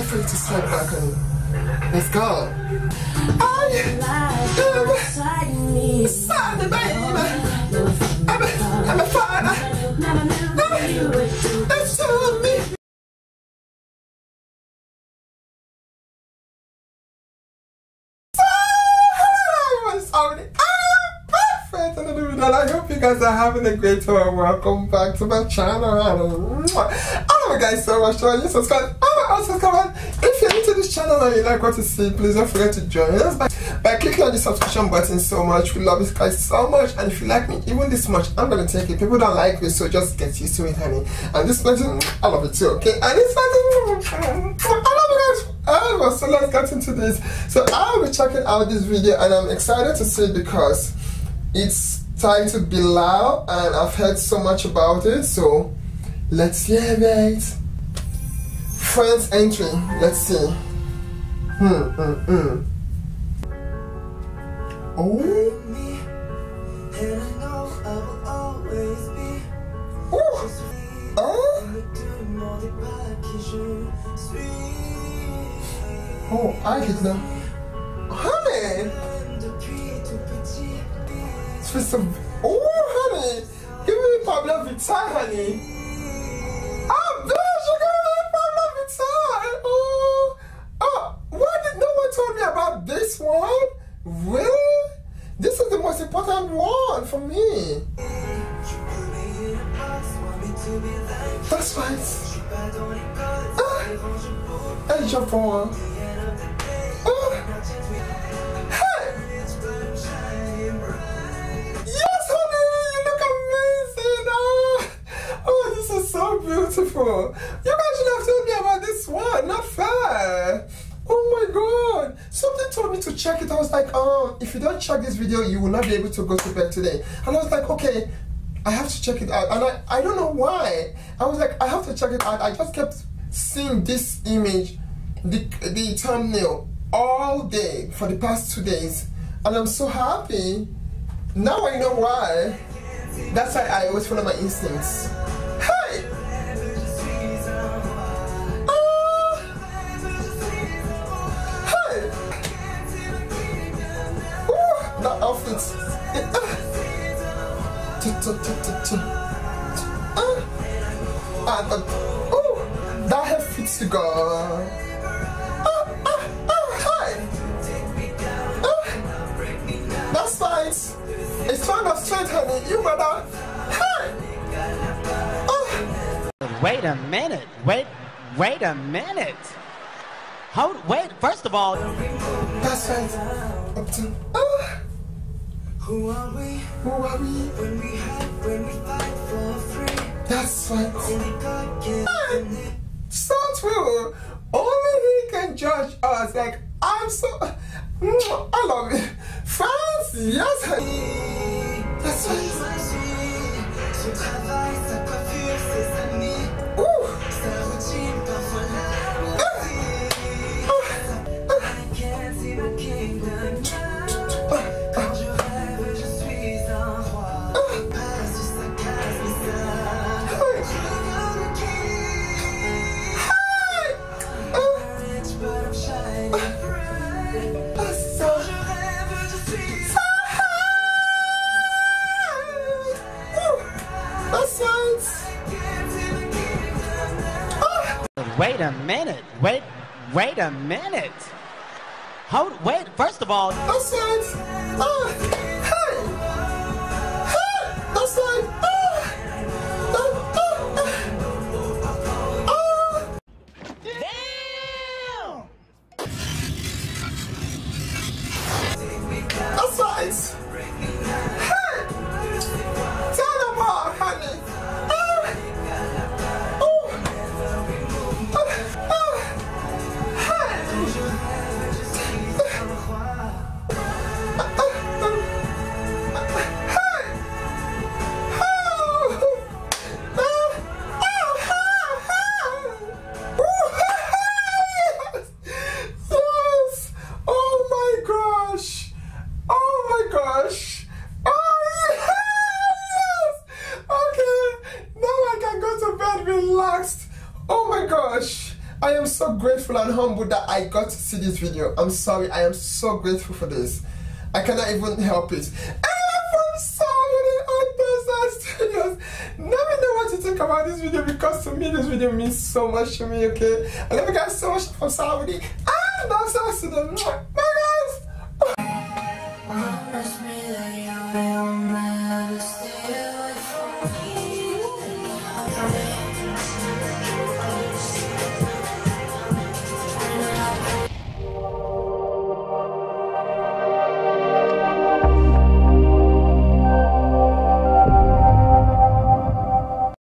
side back, honey. Let's go. I am son, baby. I'm I'm a father. Sorry. And I hope you guys are having a great time. Welcome back to my channel. I love you guys so much. So you subscribe. If you're new to this channel and you like what you see, please don't forget to join us by, by clicking on the subscription button so much. We love you guys so much. And if you like me even this much, I'm gonna take it. People don't like me, so just get used to it, honey. And this person, I love it too, okay? And this person, I love guys. Oh, so let's get into this. So I'll be checking out this video and I'm excited to see it because it's time titled Bilal and I've heard so much about it. So let's hear it. Friends entry. Let's see. Hmm, hmm, hmm. Oh. Oh. Oh, I get them. Honey! It's of. Oh, honey! Give me Pablo Vita, honey! One for me. That's right. Ah, Japon. beautiful. Check it. I was like, um, if you don't check this video, you will not be able to go to bed today. And I was like, okay, I have to check it out. And I, I don't know why. I was like, I have to check it out. I just kept seeing this image, the, the thumbnail, all day for the past two days. And I'm so happy. Now I know why. That's why I always follow my instincts. That outfit. Ah, but, oh, that hair fits you, girl. Oh, hi. Oh, that's nice. It's kind of straight, honey. You. Hi. Oh. Wait a minute. Wait, wait a minute. Hold, wait, first of all. That's right. Who are we? Who are we? When we have, when we fight for free. That's right. Only God can. So true. Only He can judge us. Like I'm so. I love it. France, yes. That's right. Wait a minute. Wait, wait a minute. Hold, wait, first of all. That's right. Ah, I am so grateful and humbled that I got to see this video. I'm sorry, I am so grateful for this. I cannot even help it. And from Saudi Arabia Studios. Let me know what you think about this video because to me this video means so much to me, okay? I love you guys so much from Saudi. And also to the